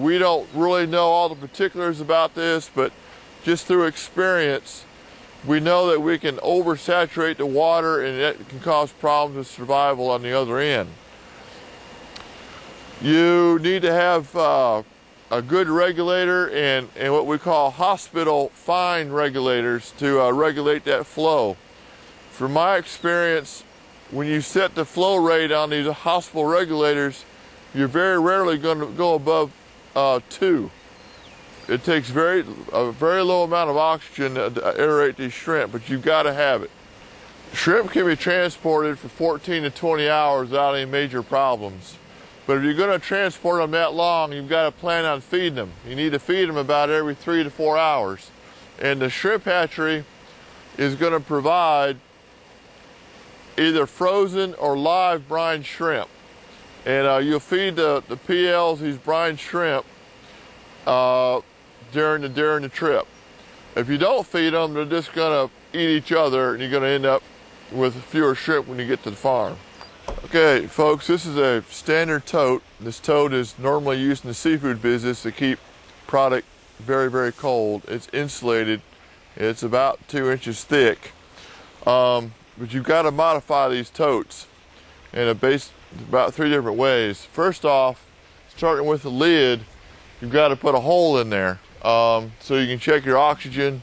we don't really know all the particulars about this, but just through experience, we know that we can oversaturate the water and it can cause problems with survival on the other end. You need to have uh, a good regulator and, and what we call hospital fine regulators to uh, regulate that flow. From my experience, when you set the flow rate on these hospital regulators, you're very rarely going to go above uh, two. It takes very a very low amount of oxygen to aerate these shrimp, but you've got to have it. Shrimp can be transported for 14 to 20 hours without any major problems. But if you're going to transport them that long, you've got to plan on feeding them. You need to feed them about every three to four hours. And the shrimp hatchery is going to provide either frozen or live brine shrimp. And uh, you'll feed the, the PLs these brine shrimp uh, during, the, during the trip. If you don't feed them, they're just going to eat each other and you're going to end up with fewer shrimp when you get to the farm. Okay, folks, this is a standard tote. This tote is normally used in the seafood business to keep product very, very cold. It's insulated. It's about two inches thick. Um, but you've got to modify these totes And a base about three different ways. First off, starting with the lid, you've got to put a hole in there um, so you can check your oxygen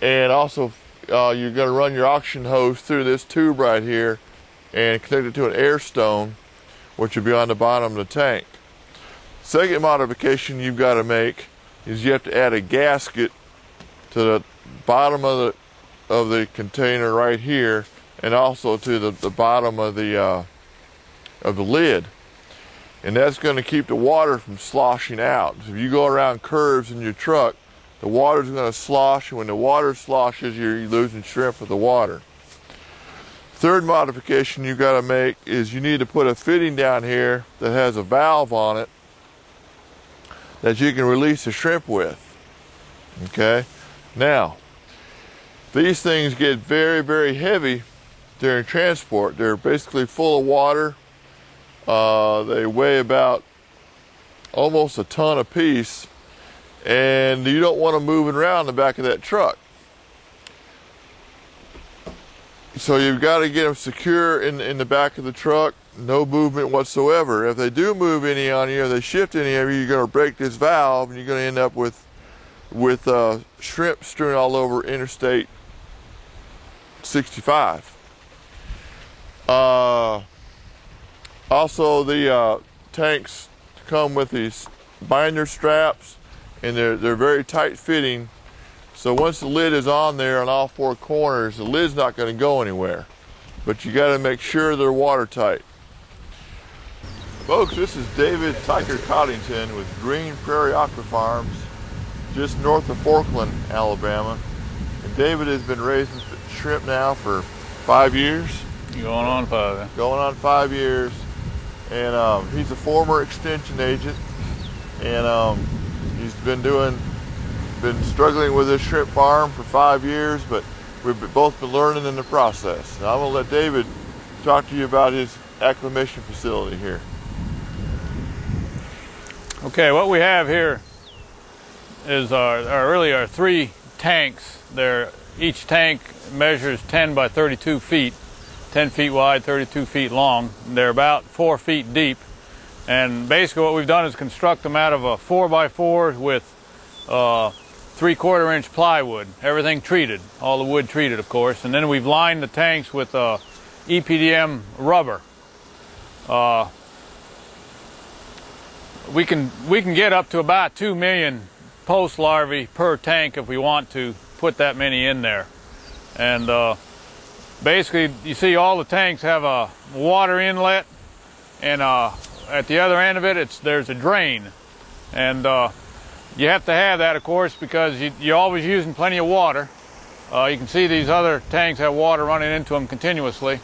and also uh, you're going to run your oxygen hose through this tube right here and connect it to an air stone, which will be on the bottom of the tank. Second modification you've got to make is you have to add a gasket to the bottom of the of the container right here, and also to the, the bottom of the uh, of the lid. And that's going to keep the water from sloshing out. So if you go around curves in your truck, the water's going to slosh, and when the water sloshes, you're losing shrimp with the water. Third modification you got to make is you need to put a fitting down here that has a valve on it that you can release the shrimp with. Okay? Now, these things get very, very heavy during transport. They're basically full of water. Uh, they weigh about almost a ton apiece, and you don't want them moving around the back of that truck. So you've got to get them secure in, in the back of the truck, no movement whatsoever. If they do move any on you, if they shift any of you, you're going to break this valve and you're going to end up with with uh, shrimp strewn all over Interstate 65. Uh, also, the uh, tanks come with these binder straps, and they're they're very tight fitting so once the lid is on there on all four corners, the lid's not going to go anywhere. But you got to make sure they're watertight. Folks, this is David Tyker Coddington with Greene Prairie Aqua Farms, just north of Forkland, Alabama. And David has been raising shrimp now for five years. Going on five. Going on five years. And um, he's a former extension agent. And um, he's been doing been struggling with this shrimp farm for five years, but we've both been learning in the process. Now I'm going to let David talk to you about his acclimation facility here. Okay, what we have here is our, our really our three tanks. They're, each tank measures 10 by 32 feet, 10 feet wide, 32 feet long. They're about four feet deep. And basically what we've done is construct them out of a four by four with uh, three quarter inch plywood, everything treated, all the wood treated of course, and then we've lined the tanks with uh, EPDM rubber. Uh, we can we can get up to about two million post larvae per tank if we want to put that many in there, and uh, basically you see all the tanks have a water inlet, and uh, at the other end of it, it's there's a drain, and uh, you have to have that, of course, because you, you're always using plenty of water. Uh, you can see these other tanks have water running into them continuously.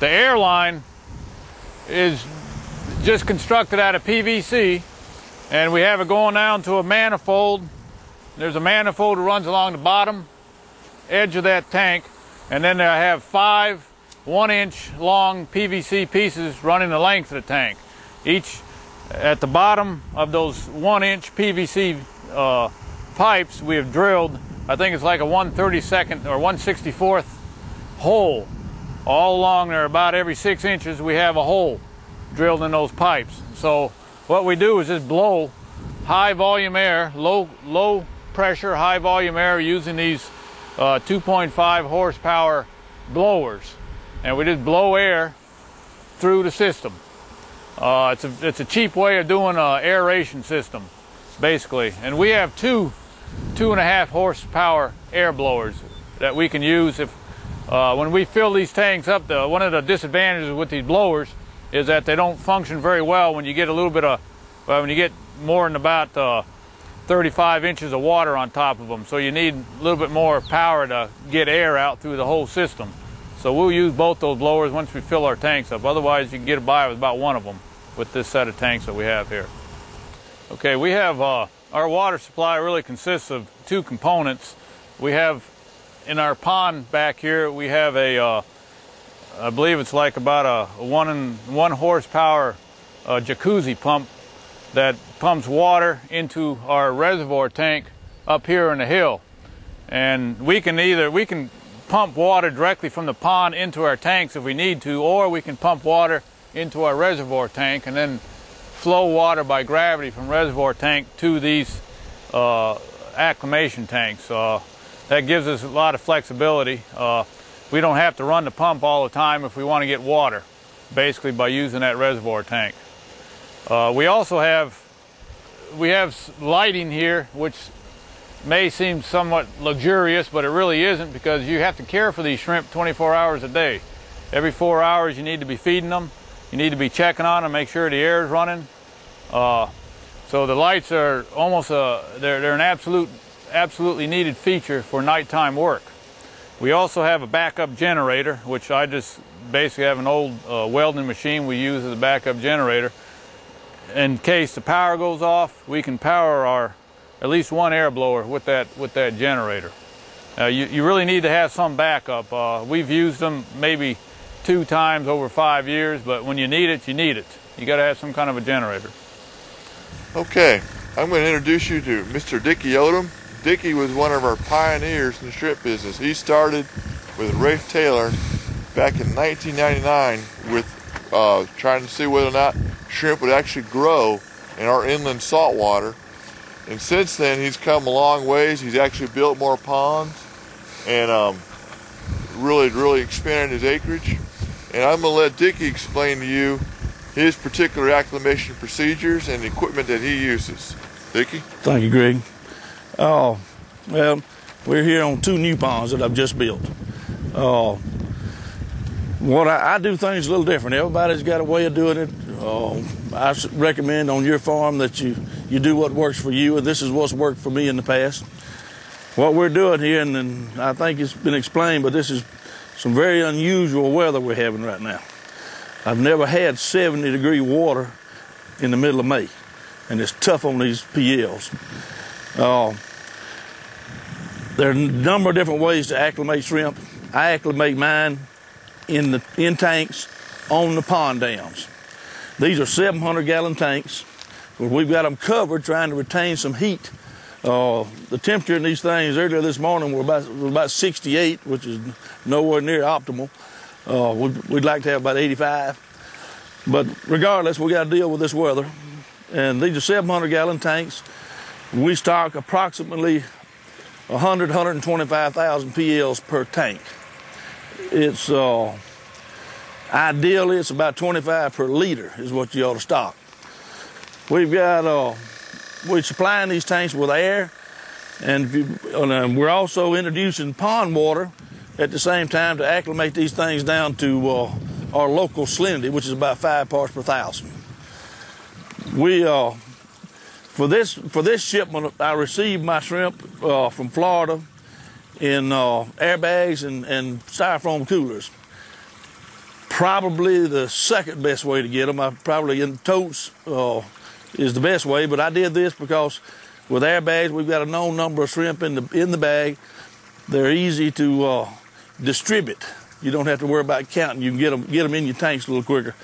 The air line is just constructed out of PVC, and we have it going down to a manifold. There's a manifold that runs along the bottom edge of that tank, and then I have five one inch long PVC pieces running the length of the tank. Each At the bottom of those one inch PVC uh, pipes, we have drilled, I think it's like a 132nd or 164th hole. All along there, about every six inches, we have a hole drilled in those pipes. So what we do is just blow high volume air, low, low pressure, high volume air using these uh, 2.5 horsepower blowers. And we just blow air through the system. Uh, it's, a, it's a cheap way of doing an aeration system, basically. And we have two two and a half horsepower air blowers that we can use if uh, when we fill these tanks up. The, one of the disadvantages with these blowers is that they don't function very well when you get a little bit of uh, when you get more than about uh, 35 inches of water on top of them. So you need a little bit more power to get air out through the whole system. So we'll use both those blowers once we fill our tanks up. Otherwise, you can get by with about one of them with this set of tanks that we have here. Okay, we have uh, our water supply really consists of two components. We have in our pond back here, we have a, uh, I believe it's like about a one and one horsepower uh, jacuzzi pump that pumps water into our reservoir tank up here in the hill. And we can either, we can pump water directly from the pond into our tanks if we need to, or we can pump water into our reservoir tank and then flow water by gravity from reservoir tank to these uh, acclimation tanks. Uh, that gives us a lot of flexibility. Uh, we don't have to run the pump all the time if we want to get water, basically by using that reservoir tank. Uh, we also have we have lighting here, which may seem somewhat luxurious, but it really isn't because you have to care for these shrimp 24 hours a day. Every four hours you need to be feeding them. You need to be checking on them, make sure the air is running. Uh, so the lights are almost a, they're, they're an absolute, absolutely needed feature for nighttime work. We also have a backup generator, which I just basically have an old uh, welding machine we use as a backup generator in case the power goes off, we can power our at least one air blower with that with that generator. You, you really need to have some backup. Uh, we've used them maybe two times over five years, but when you need it, you need it. You got to have some kind of a generator. Okay, I'm going to introduce you to Mr. Dickie Odom. Dickie was one of our pioneers in the strip business. He started with Rafe Taylor back in 1999 with uh, trying to see whether or not shrimp would actually grow in our inland saltwater. And since then, he's come a long ways. He's actually built more ponds and um, really, really expanded his acreage. And I'm going to let Dickie explain to you his particular acclimation procedures and equipment that he uses. Dickie? Thank you, Greg. Oh, well, we're here on two new ponds that I've just built. Uh, what I, I, do things a little different. Everybody's got a way of doing it. Uh, I recommend on your farm that you, you do what works for you, and this is what's worked for me in the past. What we're doing here, and, and I think it's been explained, but this is some very unusual weather we're having right now. I've never had 70 degree water in the middle of May, and it's tough on these PLs. Uh, there are a number of different ways to acclimate shrimp. I acclimate mine in the in tanks on the pond dams. These are 700 gallon tanks. We've got them covered trying to retain some heat. Uh, the temperature in these things earlier this morning were about, was about 68, which is nowhere near optimal. Uh, we'd, we'd, like to have about 85. But regardless, we got to deal with this weather. And these are 700 gallon tanks. We stock approximately 100, 125,000 PLs per tank. It's uh, ideally it's about 25 per liter is what you ought to stock. We've got uh, we're supplying these tanks with air, and, you, and we're also introducing pond water at the same time to acclimate these things down to uh, our local salinity, which is about five parts per thousand. We uh, for this for this shipment, I received my shrimp uh, from Florida in uh, airbags and, and styrofoam coolers. Probably the second best way to get them. I probably in totes uh, is the best way, but I did this because with airbags we've got a known number of shrimp in the in the bag. They're easy to uh, distribute. You don't have to worry about counting. You can get them get them in your tanks a little quicker.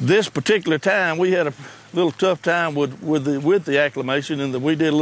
this particular time we had a little tough time with with the with the acclimation, and that we did a little.